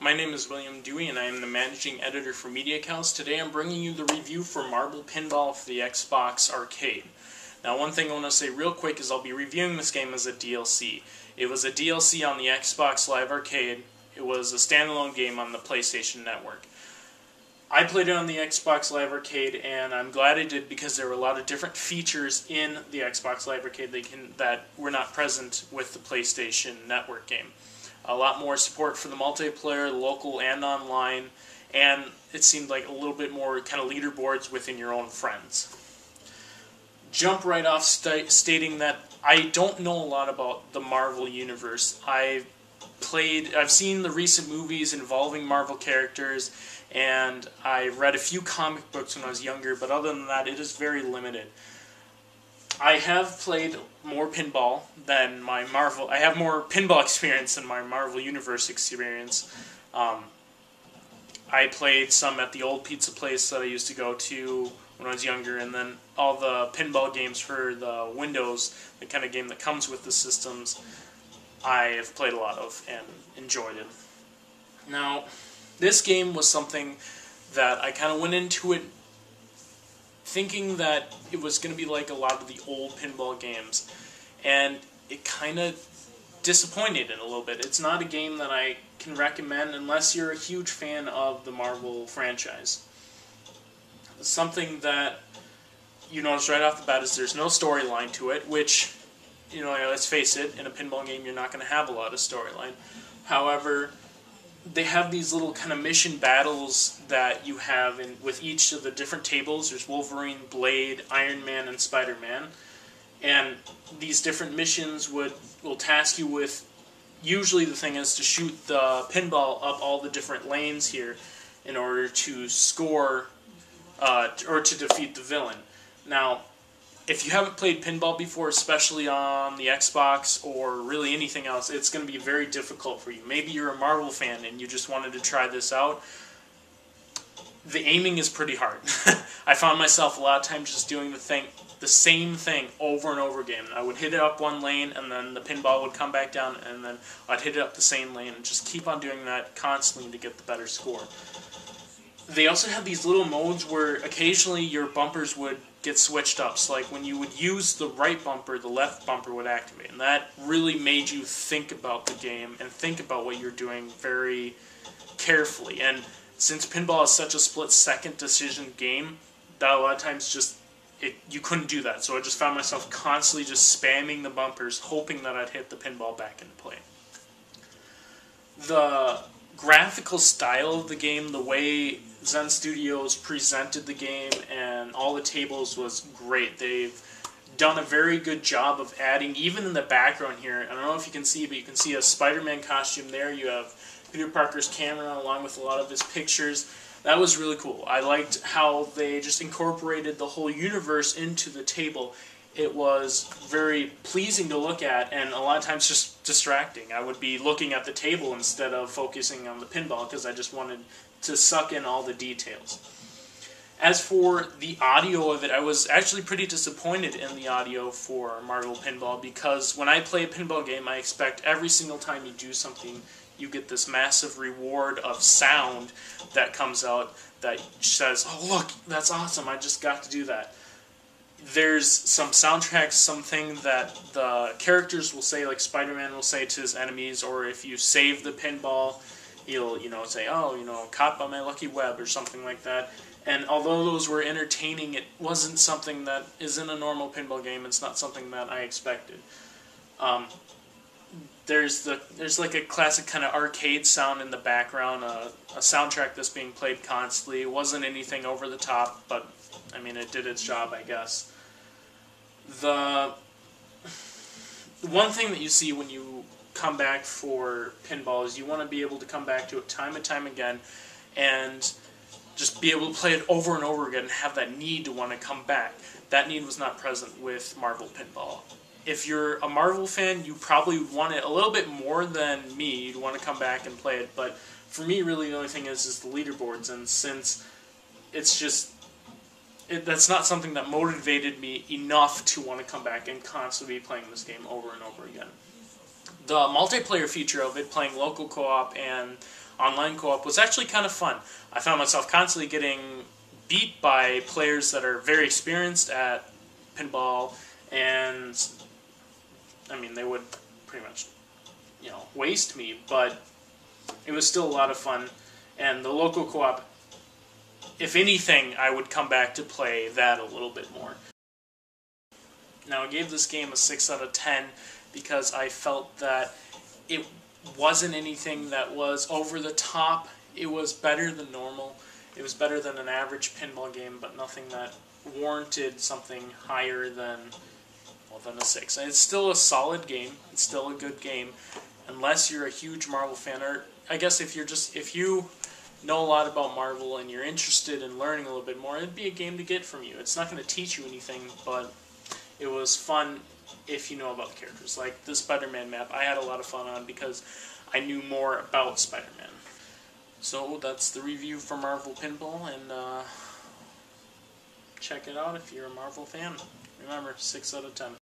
My name is William Dewey, and I am the managing editor for Media Cows. Today I'm bringing you the review for Marvel Pinball for the Xbox Arcade. Now, one thing I want to say real quick is I'll be reviewing this game as a DLC. It was a DLC on the Xbox Live Arcade, it was a standalone game on the PlayStation Network. I played it on the Xbox Live Arcade, and I'm glad I did because there were a lot of different features in the Xbox Live Arcade that, can, that were not present with the PlayStation Network game a lot more support for the multiplayer, local and online, and it seemed like a little bit more kind of leaderboards within your own friends. Jump right off st- stating that I don't know a lot about the Marvel universe. I've played, I've seen the recent movies involving Marvel characters, and I read a few comic books when I was younger, but other than that, it is very limited. I have played more pinball than my Marvel. I have more pinball experience than my Marvel Universe experience. Um, I played some at the old pizza place that I used to go to when I was younger, and then all the pinball games for the Windows, the kind of game that comes with the systems, I have played a lot of and enjoyed it. Now, this game was something that I kind of went into it thinking that it was going to be like a lot of the old pinball games, and it kind of disappointed in a little bit. It's not a game that I can recommend unless you're a huge fan of the Marvel franchise. Something that you notice right off the bat is there's no storyline to it, which, you know, let's face it, in a pinball game you're not going to have a lot of storyline. However, they have these little kind of mission battles that you have in with each of the different tables. There's Wolverine, Blade, Iron Man, and Spider Man, and these different missions would will task you with. Usually, the thing is to shoot the pinball up all the different lanes here, in order to score, uh, or to defeat the villain. Now, if you haven't played pinball before, especially on the Xbox or really anything else, it's going to be very difficult for you. Maybe you're a Marvel fan and you just wanted to try this out. The aiming is pretty hard. I found myself a lot of times just doing the thing, the same thing over and over again. I would hit it up one lane, and then the pinball would come back down, and then I'd hit it up the same lane, and just keep on doing that constantly to get the better score. They also have these little modes where occasionally your bumpers would get switched up. So like when you would use the right bumper, the left bumper would activate, and that really made you think about the game and think about what you're doing very carefully. And since pinball is such a split-second decision game, that a lot of times just it, you couldn't do that. So I just found myself constantly just spamming the bumpers, hoping that I'd hit the pinball back into play. The graphical style of the game, the way Zen Studios presented the game and all the tables was great. They've done a very good job of adding, even in the background here. I don't know if you can see, but you can see a Spider-Man costume there. You have Peter Parker's camera along with a lot of his pictures. That was really cool. I liked how they just incorporated the whole universe into the table it was very pleasing to look at and a lot of times just distracting. I would be looking at the table instead of focusing on the pinball because I just wanted to suck in all the details. As for the audio of it, I was actually pretty disappointed in the audio for Marvel Pinball because when I play a pinball game, I expect every single time you do something, you get this massive reward of sound that comes out that says, Oh, look, that's awesome, I just got to do that there's some soundtracks, something that the characters will say, like Spider-Man will say to his enemies, or if you save the pinball, he'll you know say, "Oh, you know, caught by my lucky web" or something like that. And although those were entertaining, it wasn't something that is in a normal pinball game. It's not something that I expected. Um, there's the there's like a classic kind of arcade sound in the background, a, a soundtrack that's being played constantly. It wasn't anything over the top, but I mean, it did its job, I guess the one thing that you see when you come back for pinball is you want to be able to come back to it time and time again and just be able to play it over and over again and have that need to want to come back. That need was not present with Marvel Pinball. If you're a Marvel fan, you probably want it a little bit more than me. You'd want to come back and play it, but for me, really, the only thing is is the leaderboards, and since it's just it, that's not something that motivated me enough to want to come back and constantly be playing this game over and over again. The multiplayer feature of it, playing local co-op and online co-op was actually kind of fun. I found myself constantly getting beat by players that are very experienced at pinball, and I mean they would pretty much, you know, waste me. But it was still a lot of fun, and the local co-op. If anything, I would come back to play that a little bit more. Now, I gave this game a 6 out of 10 because I felt that it wasn't anything that was over the top. It was better than normal. It was better than an average pinball game, but nothing that warranted something higher than well than a six. And it's still a solid game. It's still a good game, unless you're a huge Marvel fan. Or I guess if you're just if you know a lot about Marvel and you're interested in learning a little bit more, it'd be a game to get from you. It's not going to teach you anything, but it was fun if you know about the characters. Like the Spider-Man map, I had a lot of fun on because I knew more about Spider-Man. So that's the review for Marvel Pinball, and uh, check it out if you're a Marvel fan. Remember, 6 out of 10.